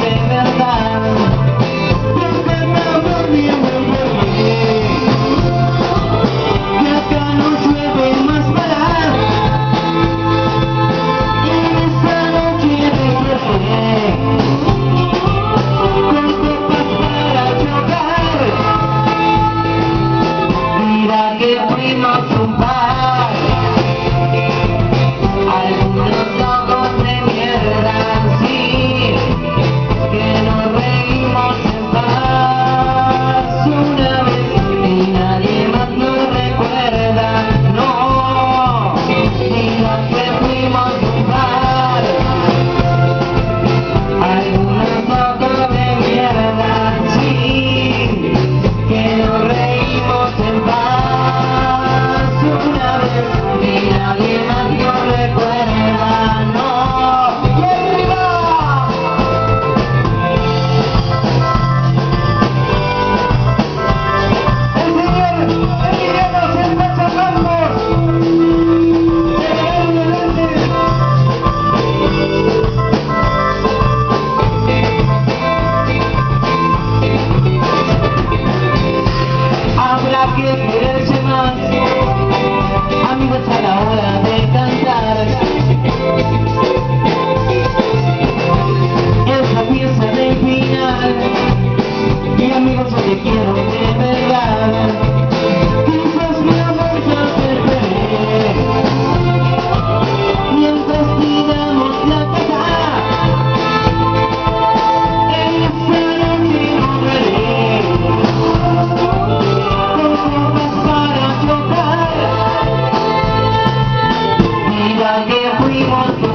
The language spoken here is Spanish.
Que fuimos Come on.